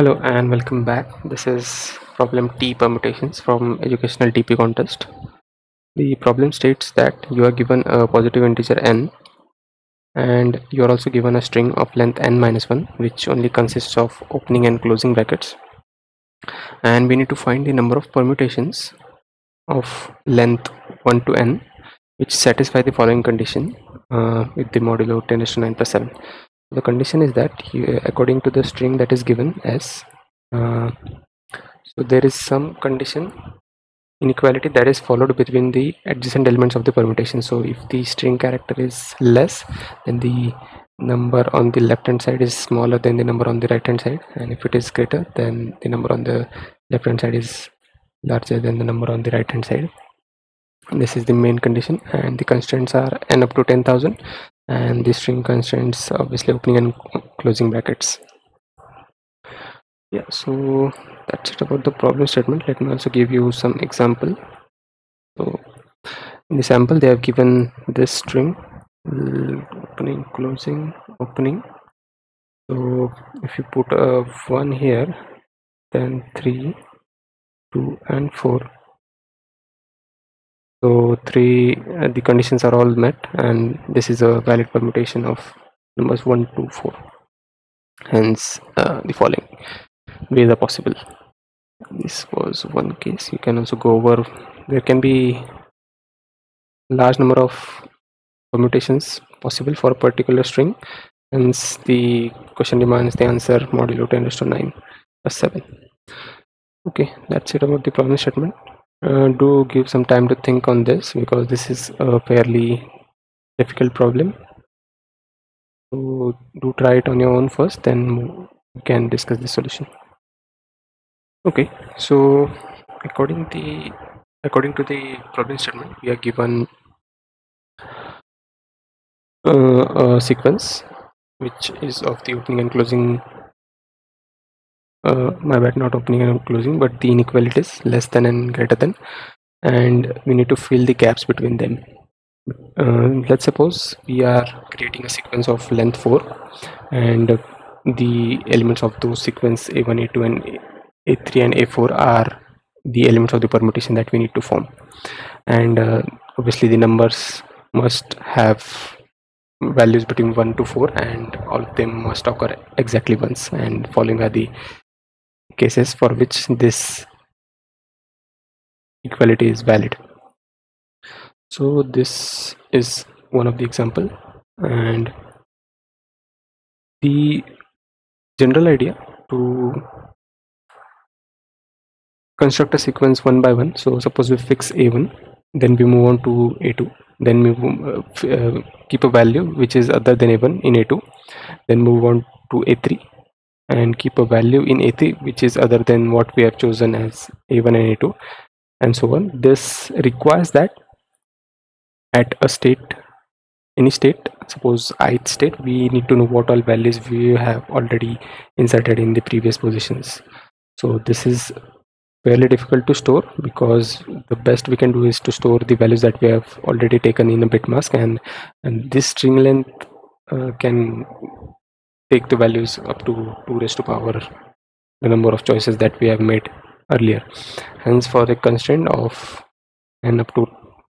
Hello and welcome back. This is problem T permutations from educational DP contest. The problem states that you are given a positive integer n and you are also given a string of length n minus 1 which only consists of opening and closing brackets and we need to find the number of permutations of length 1 to n which satisfy the following condition uh, with the modulo 10 to 9 plus 7 the condition is that according to the string that is given as uh, so there is some condition inequality that is followed between the adjacent elements of the permutation. So if the string character is less then the number on the left hand side is smaller than the number on the right hand side. And if it is greater then the number on the left hand side is larger than the number on the right hand side. This is the main condition and the constraints are n up to 10000 and the string constraints obviously opening and closing brackets. Yeah so that's it about the problem statement. Let me also give you some example. So in the sample they have given this string opening closing opening. So if you put a 1 here then 3 2 and 4 so three uh, the conditions are all met and this is a valid permutation of numbers 1 2 4 hence uh, the following. Ways are possible. This was one case. You can also go over. There can be large number of permutations possible for a particular string. Hence the question demands the answer modulo 10 to 9 plus 7 okay that's it about the problem statement uh, do give some time to think on this because this is a fairly difficult problem. So do try it on your own first then we can discuss the solution. Okay so according the according to the problem statement we are given uh, a sequence which is of the opening and closing uh, my bad not opening and closing but the inequality is less than and greater than and we need to fill the gaps between them. Uh, let's suppose we are creating a sequence of length 4 and the elements of those sequence a1 a2 and a3 and a4 are the elements of the permutation that we need to form. And uh, obviously the numbers must have values between 1 to 4 and all of them must occur exactly once and following are the cases for which this equality is valid. So this is one of the example. And the general idea to construct a sequence one by one. So suppose we fix a1 then we move on to a2 then we uh, uh, keep a value which is other than a1 in a2 then move on to a3 and keep a value in a3 which is other than what we have chosen as a1 and a2 and so on. This requires that at a state any state suppose ith state we need to know what all values we have already inserted in the previous positions. So this is fairly difficult to store because the best we can do is to store the values that we have already taken in a bit mask and, and this string length uh, can take the values up to 2 raised to power the number of choices that we have made earlier. Hence for the constraint of n up to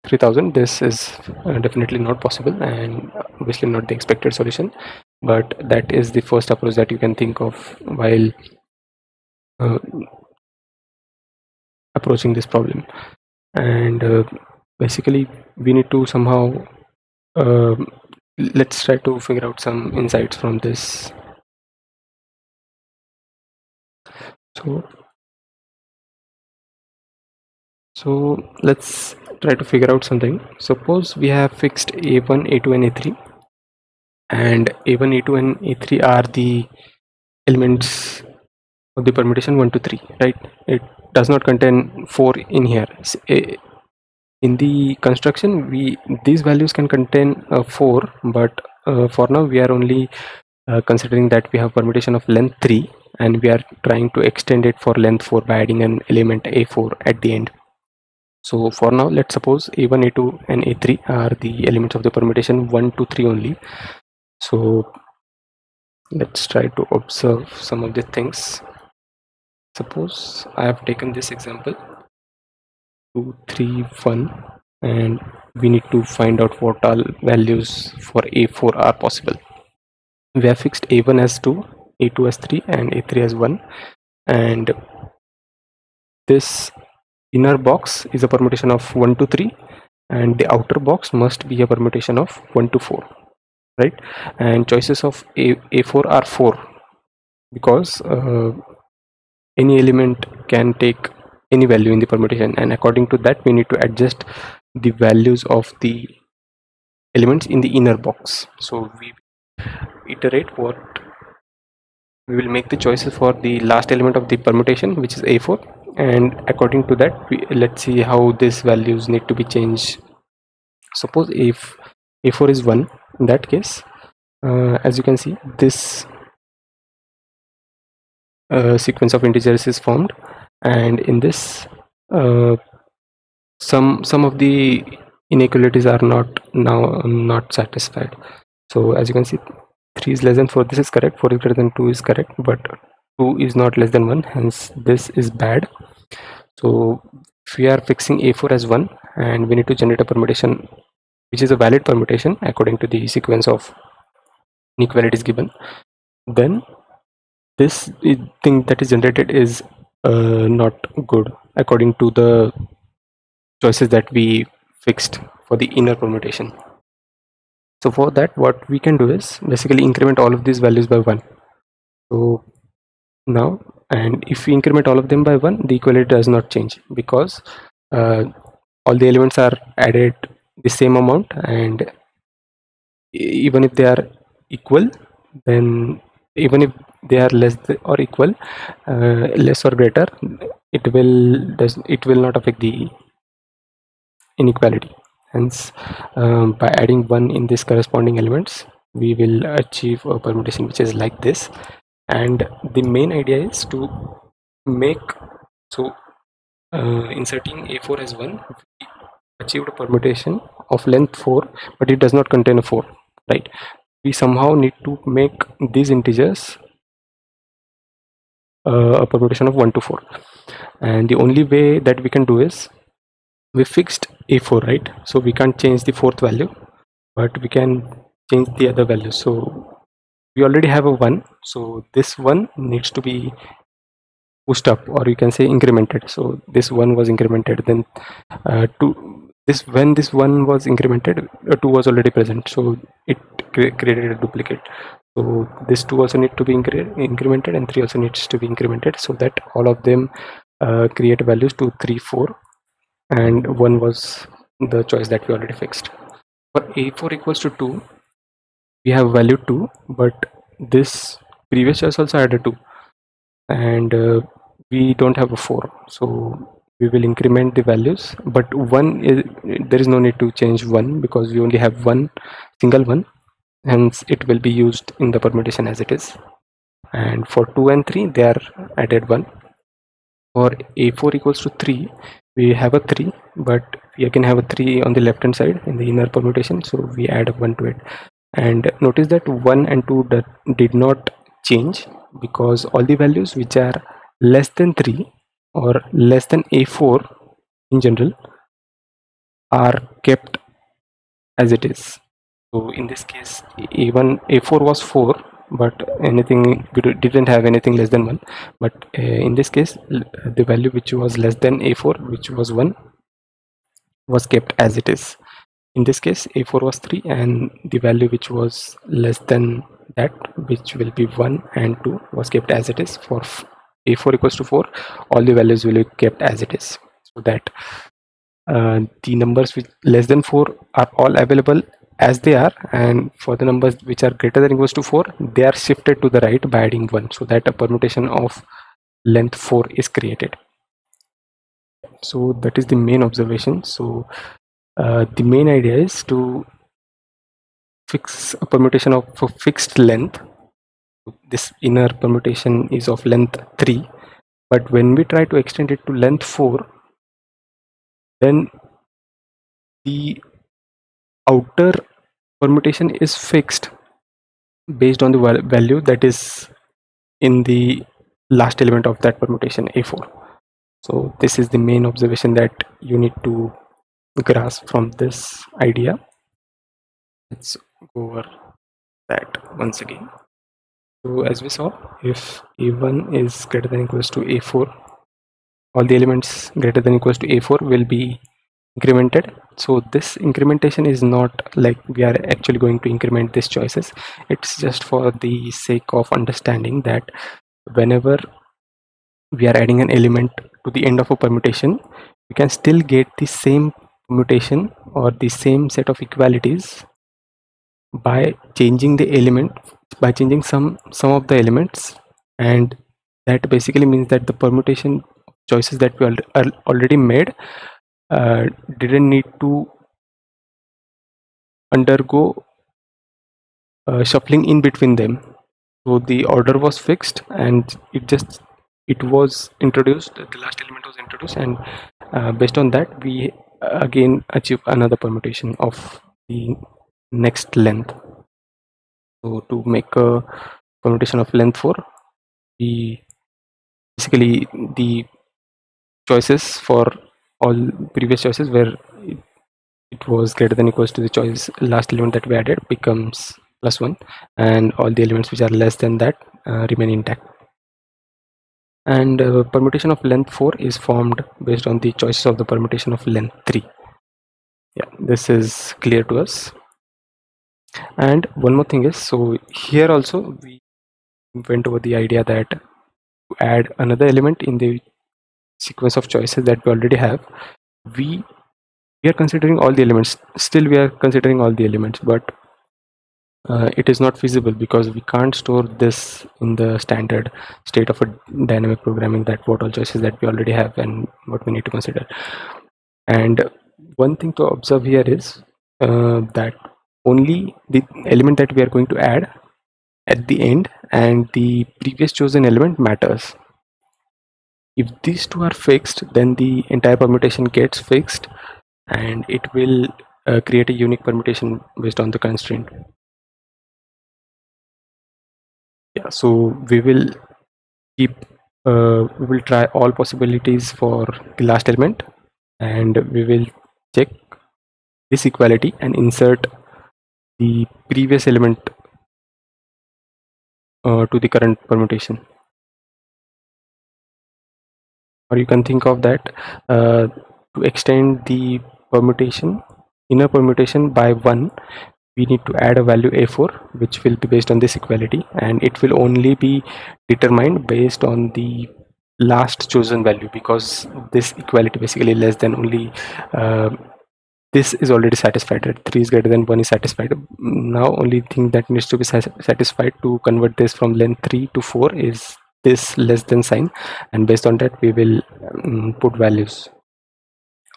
3000 this is uh, definitely not possible and obviously not the expected solution. But that is the first approach that you can think of while uh, approaching this problem. And uh, basically we need to somehow uh, let's try to figure out some insights from this. So so let's try to figure out something. Suppose we have fixed a1 a2 and a3 and a1 a2 and a3 are the elements of the permutation 1 to 3 right? It does not contain 4 in here in the construction we these values can contain uh, 4 but uh, for now we are only uh, considering that we have permutation of length 3 and we are trying to extend it for length 4 by adding an element a4 at the end. So for now let's suppose a1 a2 and a3 are the elements of the permutation 1 to 3 only. So let's try to observe some of the things. Suppose I have taken this example 2 3 1 and we need to find out what all values for a4 are possible. We have fixed a1 as 2 a2 as 3 and a3 as 1 and this inner box is a permutation of 1 to 3 and the outer box must be a permutation of 1 to 4 right? And choices of a a4 are 4 because uh, any element can take any value in the permutation. And according to that we need to adjust the values of the elements in the inner box. So we iterate what we will make the choices for the last element of the permutation which is a4 and according to that we, let's see how these values need to be changed. Suppose if a4 is 1 in that case uh, as you can see this uh, sequence of integers is formed and in this uh, some some of the inequalities are not now not satisfied. So as you can see 3 is less than 4 this is correct. 4 is greater than 2 is correct. But 2 is not less than 1 hence this is bad. So if we are fixing a4 as 1 and we need to generate a permutation which is a valid permutation according to the sequence of inequalities given. Then this thing that is generated is uh, not good according to the choices that we fixed for the inner permutation. So for that what we can do is basically increment all of these values by 1 so now and if we increment all of them by 1 the equality does not change because uh, all the elements are added the same amount and even if they are equal then even if they are less or equal uh, less or greater it will does it will not affect the inequality. Hence um, by adding one in this corresponding elements we will achieve a permutation which is like this. And the main idea is to make so uh, inserting a4 as 1 achieved a permutation of length 4 but it does not contain a 4 right we somehow need to make these integers uh, a permutation of 1 to 4 and the only way that we can do is we fixed a4 right? So we can't change the fourth value but we can change the other value. So we already have a 1 so this one needs to be pushed up or you can say incremented. So this one was incremented then uh, two this when this one was incremented uh, two was already present so it cre created a duplicate. So this two also need to be incre incremented and three also needs to be incremented so that all of them uh, create values to three four and one was the choice that we already fixed. For a4 equals to 2 we have value 2 but this previous choice also had a 2 and uh, we don't have a 4 so we will increment the values but one is there is no need to change one because we only have one single one. Hence it will be used in the permutation as it is. And for 2 and 3 they are added 1 for a4 equals to 3 we have a 3 but we again have a 3 on the left hand side in the inner permutation so we add 1 to it. And notice that 1 and 2 did not change because all the values which are less than 3 or less than a4 in general are kept as it is. So in this case a1 a4 was 4 but anything we didn't have anything less than 1 but uh, in this case the value which was less than a4 which was 1 was kept as it is. In this case a4 was 3 and the value which was less than that which will be 1 and 2 was kept as it is for a4 equals to 4 all the values will be kept as it is. So that uh, the numbers which less than 4 are all available as they are and for the numbers which are greater than equals to 4 they are shifted to the right by adding 1 so that a permutation of length 4 is created. So that is the main observation. So uh, the main idea is to fix a permutation of a fixed length this inner permutation is of length 3 but when we try to extend it to length 4 then the outer permutation is fixed based on the value that is in the last element of that permutation a4 so this is the main observation that you need to grasp from this idea. Let's go over that once again so as we saw if a1 is greater than equals to a4 all the elements greater than equals to a4 will be incremented. So this incrementation is not like we are actually going to increment these choices. It's just for the sake of understanding that whenever we are adding an element to the end of a permutation we can still get the same permutation or the same set of equalities by changing the element by changing some some of the elements. And that basically means that the permutation choices that we al already made uh, didn't need to undergo uh, shuffling in between them. So the order was fixed and it just it was introduced the last element was introduced and uh, based on that we again achieve another permutation of the next length. So to make a permutation of length 4 we basically the choices for all previous choices where it, it was greater than equals to the choice last element that we added becomes plus 1 and all the elements which are less than that uh, remain intact. And uh, permutation of length 4 is formed based on the choices of the permutation of length 3 yeah this is clear to us and one more thing is so here also we went over the idea that to add another element in the sequence of choices that we already have we we are considering all the elements. Still we are considering all the elements but uh, it is not feasible because we can't store this in the standard state of a dynamic programming that what all choices that we already have and what we need to consider. And one thing to observe here is uh, that only the element that we are going to add at the end and the previous chosen element matters. If these two are fixed then the entire permutation gets fixed and it will uh, create a unique permutation based on the constraint. Yeah so we will keep uh, we will try all possibilities for the last element and we will check this equality and insert the previous element uh, to the current permutation. Or you can think of that uh, to extend the permutation inner permutation by one we need to add a value a4 which will be based on this equality and it will only be determined based on the last chosen value because this equality basically less than only uh, this is already satisfied right? 3 is greater than 1 is satisfied. Now only thing that needs to be satisfied to convert this from length 3 to 4 is this less than sign. And based on that we will um, put values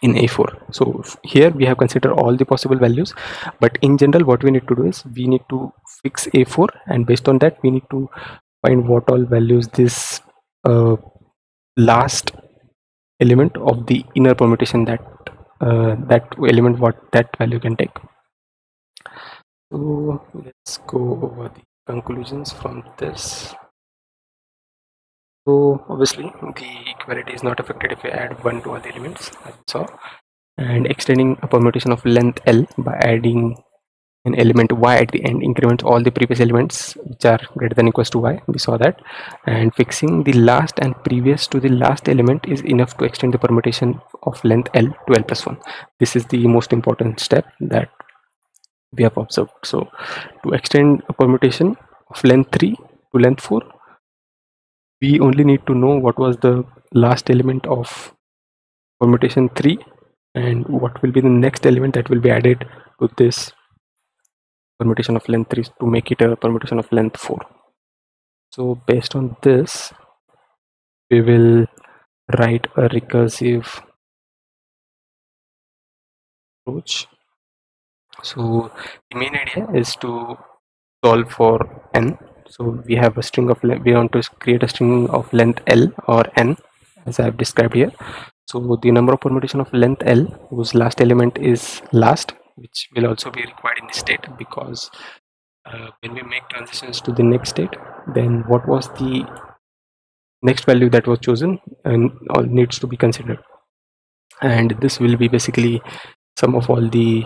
in a4 so here we have considered all the possible values. But in general what we need to do is we need to fix a4 and based on that we need to find what all values this uh, last element of the inner permutation that uh, that element what that value can take. So let's go over the conclusions from this. So obviously the equality is not affected if we add 1 to all the elements as we saw and extending a permutation of length L by adding element y at the end increments all the previous elements which are greater than equals to y. We saw that. And fixing the last and previous to the last element is enough to extend the permutation of length L to L plus 1 this is the most important step that we have observed. So to extend a permutation of length 3 to length 4 we only need to know what was the last element of permutation 3 and what will be the next element that will be added to this permutation of length 3 to make it a permutation of length 4 so based on this we will write a recursive approach. So the main idea is to solve for n. So we have a string of we want to create a string of length l or n as i have described here. So the number of permutation of length l whose last element is last which will also be required in this state because uh, when we make transitions to the next state then what was the next value that was chosen and all needs to be considered. And this will be basically sum of all the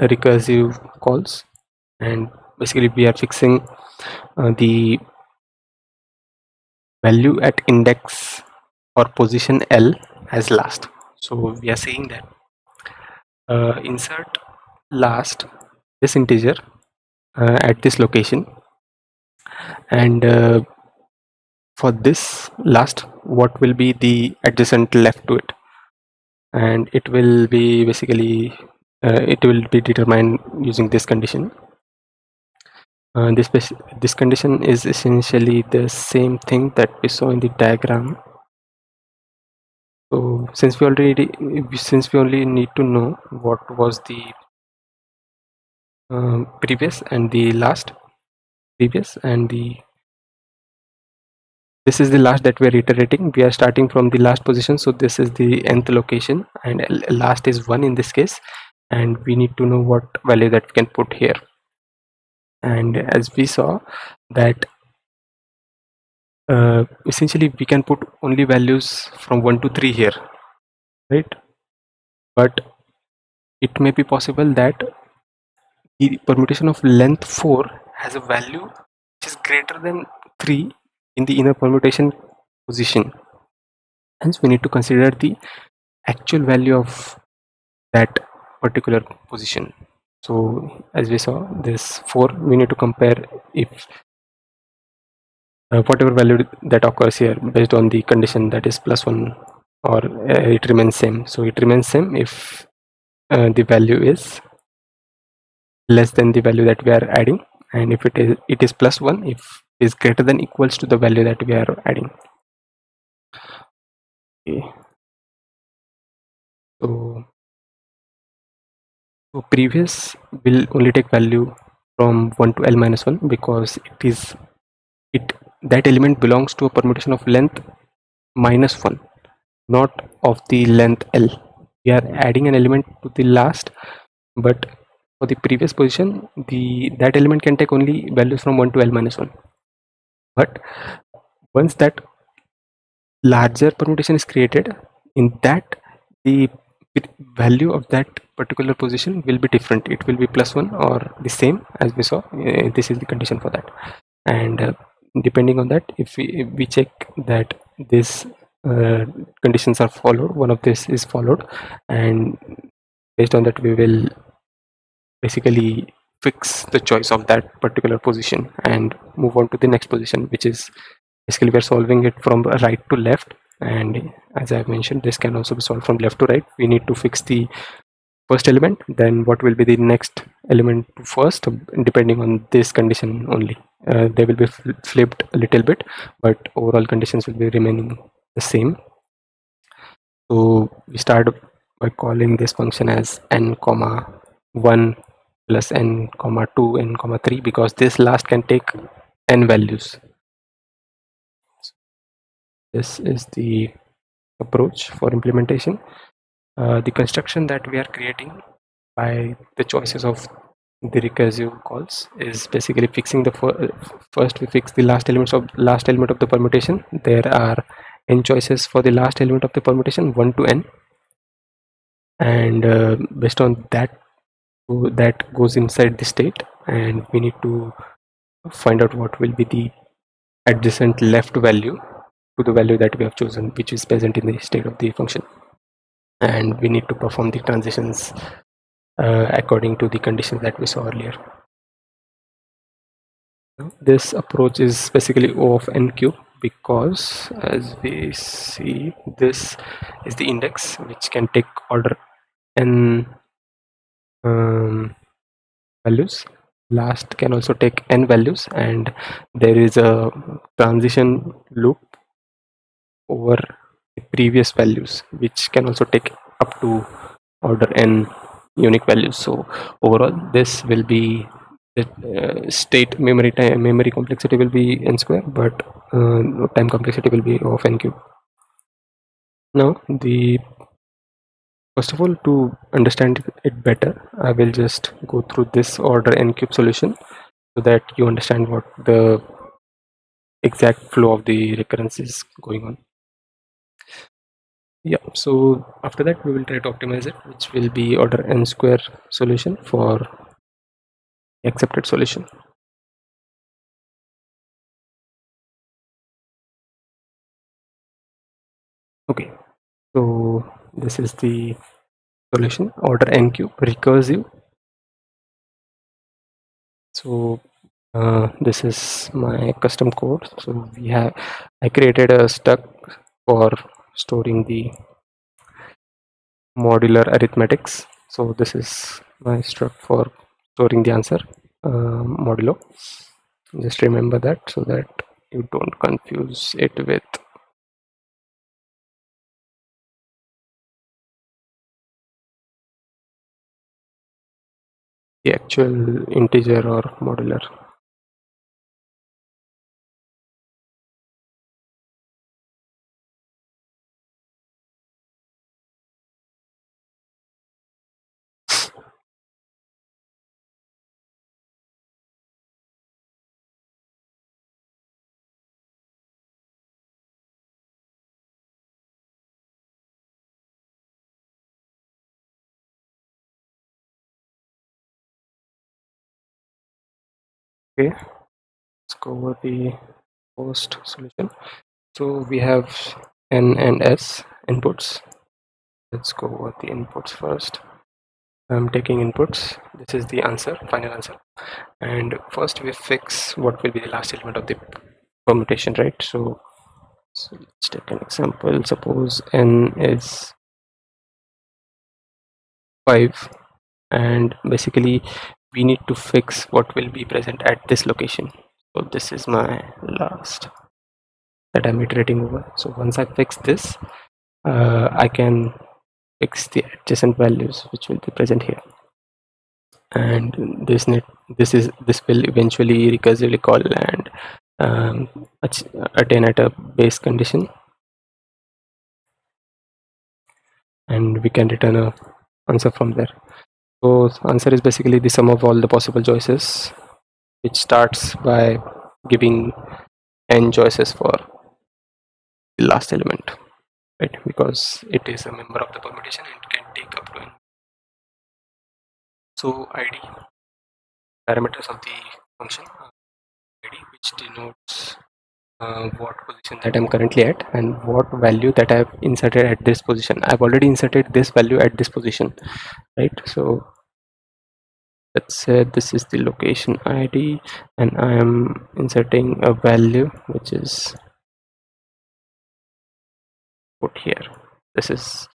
recursive calls. And basically we are fixing uh, the value at index or position L as last. So we are saying that uh, insert last this integer uh, at this location. And uh, for this last what will be the adjacent left to it? And it will be basically uh, it will be determined using this condition. Uh, this this condition is essentially the same thing that we saw in the diagram. So since we already since we only need to know what was the um, previous and the last previous and the this is the last that we are iterating. We are starting from the last position so this is the nth location and last is 1 in this case and we need to know what value that we can put here. And as we saw that uh, essentially we can put only values from 1 to 3 here right? But it may be possible that the permutation of length 4 has a value which is greater than 3 in the inner permutation position. Hence we need to consider the actual value of that particular position. So as we saw this 4 we need to compare if uh, whatever value that occurs here based on the condition that is plus 1 or uh, it remains same. So it remains same if uh, the value is less than the value that we are adding. And if it is it is plus 1 if it is greater than equals to the value that we are adding. Okay. So so previous will only take value from 1 to l minus 1 because it is it that element belongs to a permutation of length minus 1 not of the length l. We are adding an element to the last but for the previous position the that element can take only values from 1 to l minus 1 but once that larger permutation is created in that the value of that particular position will be different. It will be plus 1 or the same as we saw. Uh, this is the condition for that. And uh, depending on that if we, if we check that this uh, conditions are followed one of this is followed and based on that we will basically fix the choice of that particular position and move on to the next position which is basically we're solving it from right to left. And as I've mentioned this can also be solved from left to right. We need to fix the first element then what will be the next element first depending on this condition only. Uh, they will be flipped a little bit but overall conditions will be remaining the same. So we start by calling this function as n comma 1 plus n comma 2 n comma 3 because this last can take n values. This is the approach for implementation. Uh, the construction that we are creating by the choices of the recursive calls is basically fixing the first we fix the last elements of last element of the permutation. There are n choices for the last element of the permutation 1 to n. And uh, based on that that goes inside the state and we need to find out what will be the adjacent left value to the value that we have chosen which is present in the state of the function. And we need to perform the transitions uh, according to the conditions that we saw earlier. This approach is basically O of n cube because as we see this is the index which can take order n um, values. Last can also take n values and there is a transition loop over the previous values which can also take up to order n unique values. So overall this will be the uh, state memory time memory complexity will be n square but uh, time complexity will be of n cube. Now the first of all to understand it better i will just go through this order n cube solution so that you understand what the exact flow of the recurrence is going on. Yeah so after that we will try to optimize it which will be order n square solution for accepted solution. Okay so this is the solution. Order n cube recursive so uh, this is my custom code. So we have i created a struct for storing the modular arithmetics. So this is my struct for storing the answer uh, modulo. Just remember that so that you don't confuse it with the actual integer or modular okay let's go over the first solution. So we have n and s inputs. Let's go over the inputs first. I'm taking inputs. This is the answer final answer. And first we fix what will be the last element of the permutation right? So so let's take an example. Suppose n is 5 and basically we need to fix what will be present at this location. So this is my last that I'm iterating over. So once I fix this uh, I can fix the adjacent values which will be present here. And this net this is this will eventually recursively call and um, attain at a base condition. And we can return a answer from there so answer is basically the sum of all the possible choices which starts by giving n choices for the last element right? Because it is a member of the permutation and can take up to n. So id parameters of the function id which denotes uh, what position that I'm currently at and what value that I've inserted at this position. I've already inserted this value at this position, right? So let's say this is the location ID and I am inserting a value which is put here. This is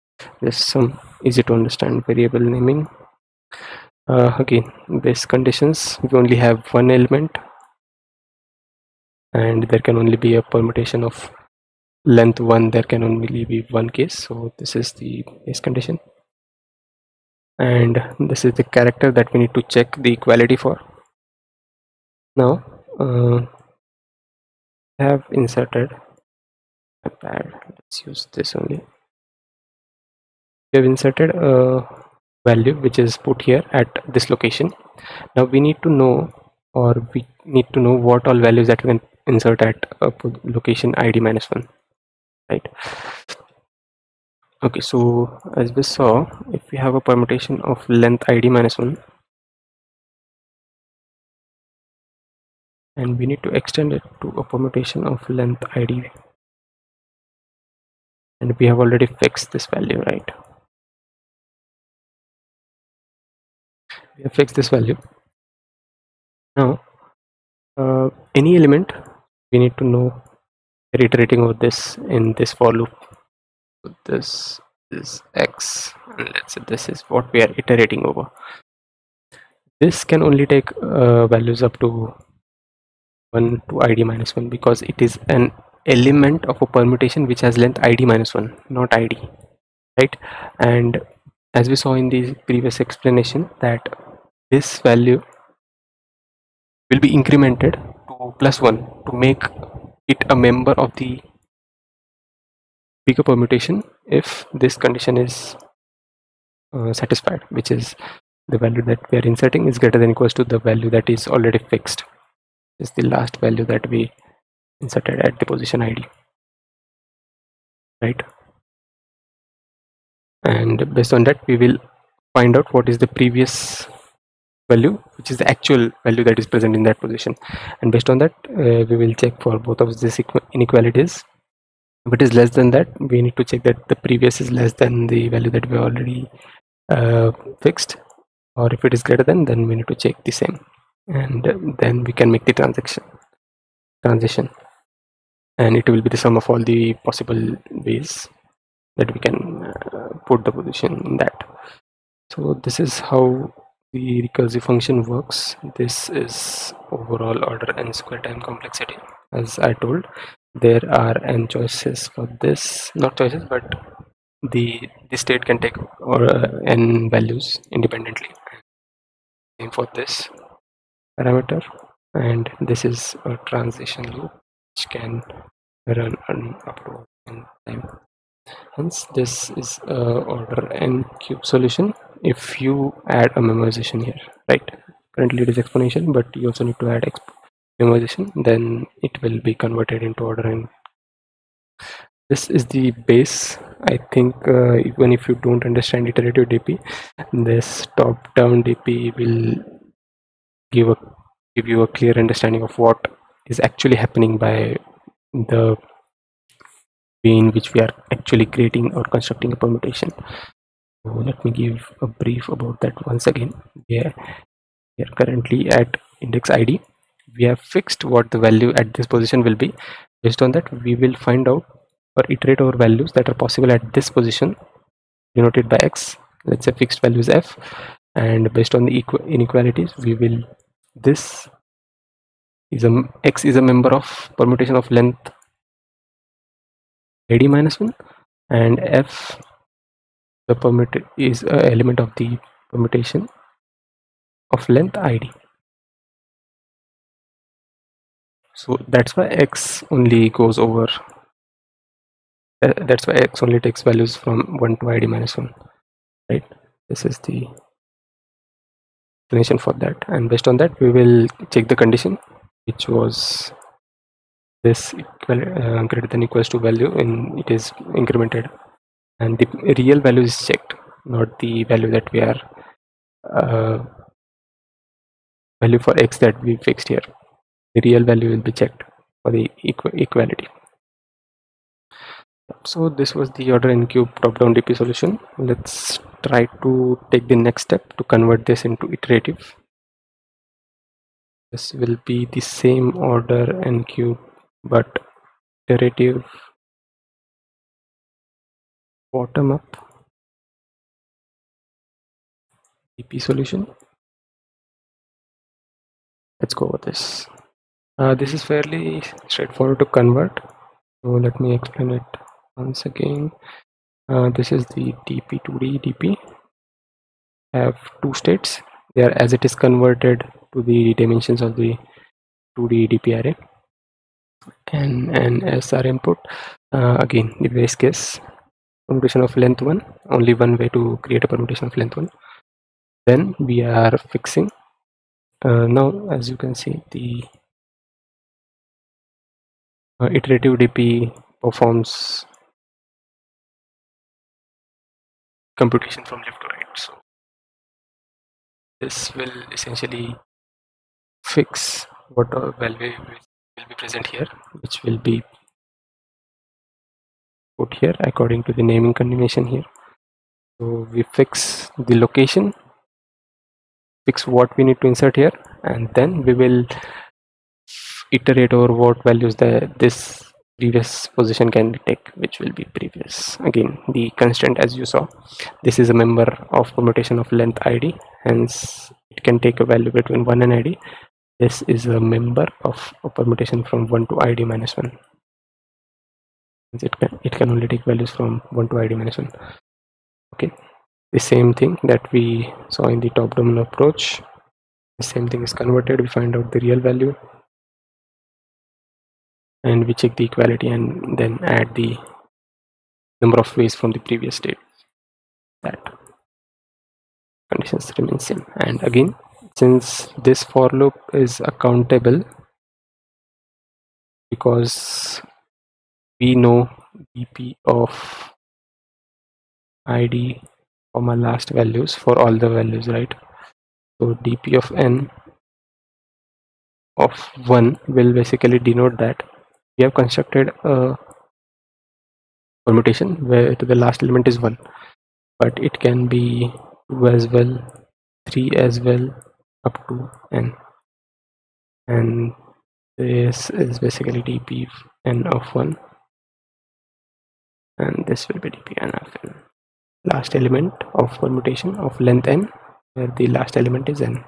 this some easy to understand variable naming. Uh, again, base conditions, we only have one element and there can only be a permutation of length 1 there can only be one case. So this is the base condition. And this is the character that we need to check the equality for. Now uh, I have inserted a pad. Let's use this only. We have inserted a value which is put here at this location. Now we need to know or we need to know what all values that we can insert at a location id minus 1 right? Okay so as we saw if we have a permutation of length id minus 1 and we need to extend it to a permutation of length id and we have already fixed this value right? We have fixed this value. Now uh, any element we need to know reiterating over this in this for loop. This is x and let's say this is what we are iterating over. This can only take uh, values up to 1 to id minus 1 because it is an element of a permutation which has length id minus 1 not id right? And as we saw in the previous explanation that this value will be incremented plus 1 to make it a member of the bigger permutation if this condition is uh, satisfied which is the value that we are inserting is greater than equals to the value that is already fixed. Is the last value that we inserted at the position id right? And based on that we will find out what is the previous value which is the actual value that is present in that position. And based on that uh, we will check for both of these inequalities. If it is less than that we need to check that the previous is less than the value that we already uh, fixed. Or if it is greater than then we need to check the same. And then we can make the transaction transition. And it will be the sum of all the possible ways that we can uh, put the position in that. So this is how the recursive function works this is overall order n square time complexity. As i told there are n choices for this not choices but the the state can take or uh, n values independently. Same for this parameter and this is a transition loop which can run up to n time. Hence this is a order n cube solution if you add a memoization here right? Currently it is exponential but you also need to add memoization then it will be converted into order n this is the base. I think uh, even if you don't understand iterative dp this top down dp will give a give you a clear understanding of what is actually happening by the way in which we are actually creating or constructing a permutation let me give a brief about that once again. Yeah we are currently at index id we have fixed what the value at this position will be. Based on that we will find out or iterate over values that are possible at this position denoted by x. Let's say fixed value is f. And based on the equal inequalities we will this is a x is a member of permutation of length id minus 1 and f the permit is an element of the permutation of length id so that's why x only goes over uh, that's why x only takes values from 1 to id minus 1 right? This is the explanation for that. And based on that we will check the condition which was this equal uh, greater than equals to value and it is incremented and the real value is checked not the value that we are uh, value for x that we fixed here. The real value will be checked for the equ equality. So this was the order n cube top down dp solution. Let's try to take the next step to convert this into iterative. This will be the same order n cube but iterative bottom up. Dp solution. Let's go with this. Uh, this is fairly straightforward to convert. So let me explain it once again. Uh, this is the dp2d dp have two states. They are as it is converted to the dimensions of the 2d dp array and and as our input. Uh, again the base case permutation of length 1 only one way to create a permutation of length 1 then we are fixing uh, now as you can see the uh, iterative DP performs computation from left to right. So this will essentially fix what value will be present here, which will be put here according to the naming convention here. So we fix the location, fix what we need to insert here, and then we will iterate over what values the this previous position can take which will be previous. Again the constraint as you saw this is a member of permutation of length id hence it can take a value between 1 and id this is a member of a permutation from 1 to id minus 1 it can it can only take values from 1 to minus 1 okay. The same thing that we saw in the top down approach. The same thing is converted. We find out the real value. And we check the equality and then add the number of ways from the previous state. That conditions remain same. And again since this for loop is accountable because we know dp of id comma last values for all the values right? So dp of n of 1 will basically denote that we have constructed a permutation where the last element is 1 but it can be 2 as well 3 as well up to n. And this is basically dp n of 1 and this will be dp n last element of permutation of length n where the last element is n.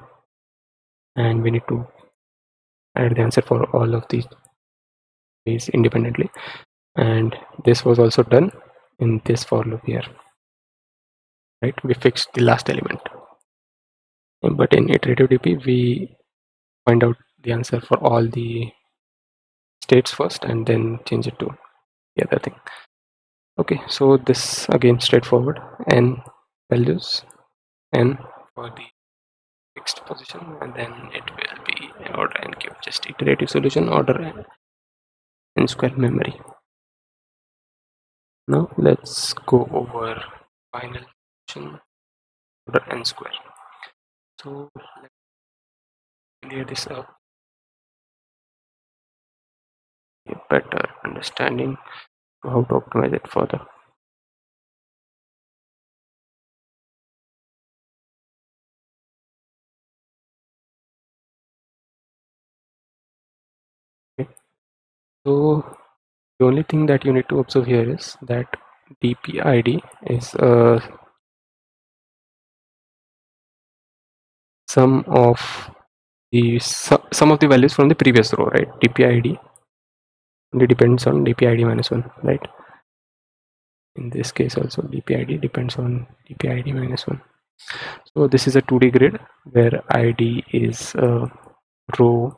And we need to add the answer for all of these ways independently. And this was also done in this for loop here. Right? We fixed the last element. But in iterative dp we find out the answer for all the states first and then change it to the other thing okay so this again straightforward. N values n for the fixed position and then it will be order n cube just iterative solution order n, n square memory. Now let's go over final solution order n square. So let's clear this up. A better understanding how to optimize it further okay. so the only thing that you need to observe here is that dpid is a sum of the sum of the values from the previous row right dpid only depends on dpid minus 1 right? In this case also dpid depends on dpid minus 1 so this is a 2d grid where id is uh, a row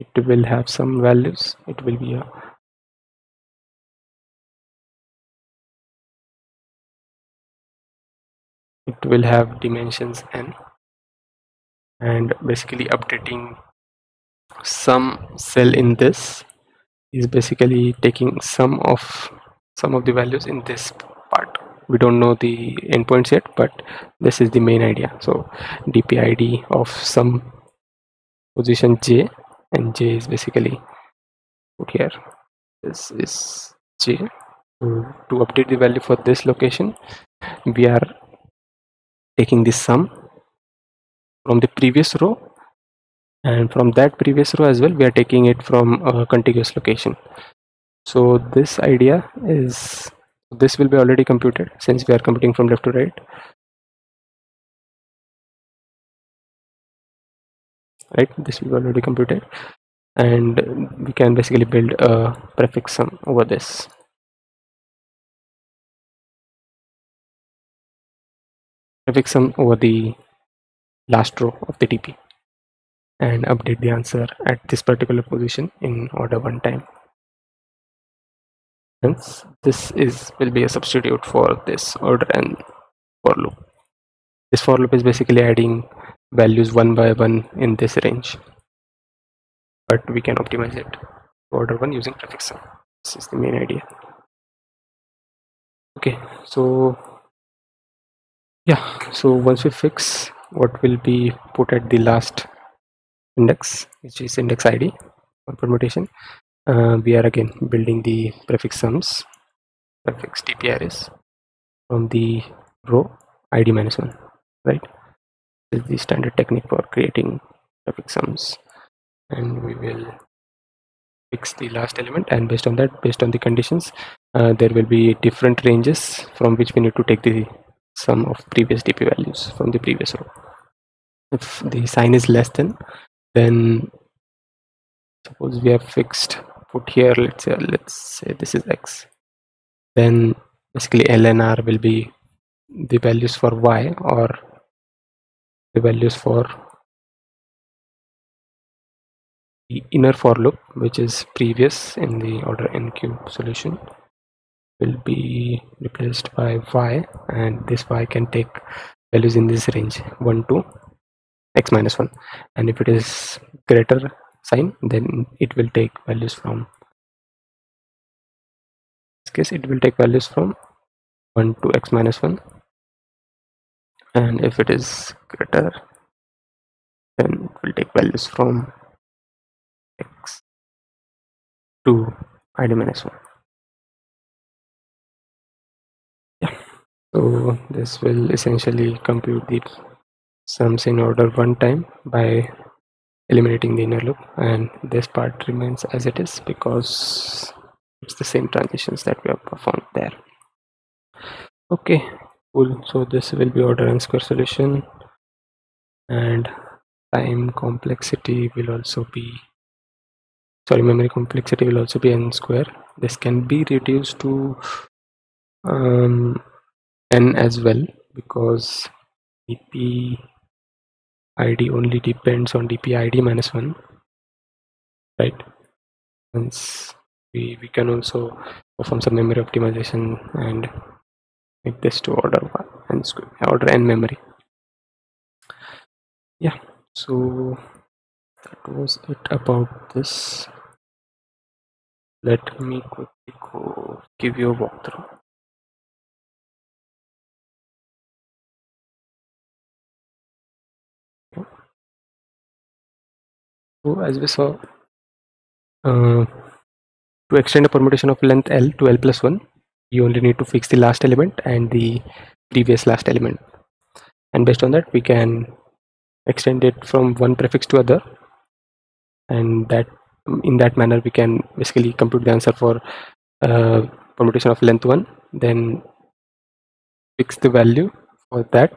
it will have some values. It will be a it will have dimensions n. And basically updating sum cell in this is basically taking some of some of the values in this part. We don't know the endpoints yet but this is the main idea. So dpid of some position j and j is basically put here. This is j. To update the value for this location we are taking this sum from the previous row and from that previous row as well we are taking it from a contiguous location. So this idea is this will be already computed since we are computing from left to right. Right? This will be already computed. And we can basically build a prefix sum over this. Prefix sum over the last row of the dp and update the answer at this particular position in order one time. Hence this is will be a substitute for this order and for loop. This for loop is basically adding values one by one in this range but we can optimize it order one using prefix. Sum this is the main idea. Okay so yeah so once we fix what will be put at the last index which is index id for permutation. Uh, we are again building the prefix sums prefix dp arrays from the row id minus 1 right? Is the standard technique for creating prefix sums. And we will fix the last element. And based on that based on the conditions uh, there will be different ranges from which we need to take the sum of previous dp values from the previous row. If the sign is less than then suppose we have fixed put here let's say let's say this is x. Then basically lnr will be the values for y or the values for the inner for loop which is previous in the order n cube solution will be replaced by y. And this y can take values in this range 1 to x minus 1 and if it is greater sign then it will take values from this case it will take values from 1 to x minus 1 and if it is greater then it will take values from x to id minus 1 yeah. So this will essentially compute the sums in order one time by eliminating the inner loop and this part remains as it is because it's the same transitions that we have performed there. Okay cool. So this will be order n square solution and time complexity will also be sorry memory complexity will also be n square. This can be reduced to um, n as well because dp id only depends on dp id minus 1 right? Once we, we can also perform some memory optimization and make this to order one and order n memory. Yeah so that was it about this. Let me quickly go give you a walkthrough so as we saw uh, to extend a permutation of length L to L plus 1, you only need to fix the last element and the previous last element. And based on that, we can extend it from one prefix to other. And that in that manner, we can basically compute the answer for uh, permutation of length 1, then fix the value for that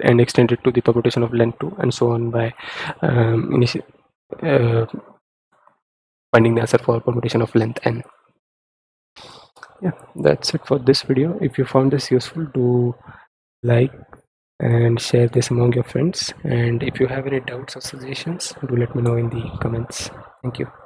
and extend it to the permutation of length 2 and so on by um, initial, uh, finding the answer for permutation of length n. Yeah that's it for this video. If you found this useful do like and share this among your friends. And if you have any doubts or suggestions do let me know in the comments. Thank you